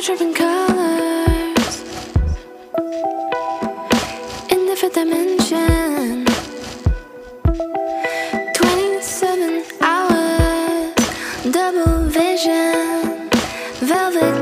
no tripping colors in the fifth dimension. 27 hours, double vision, velvet.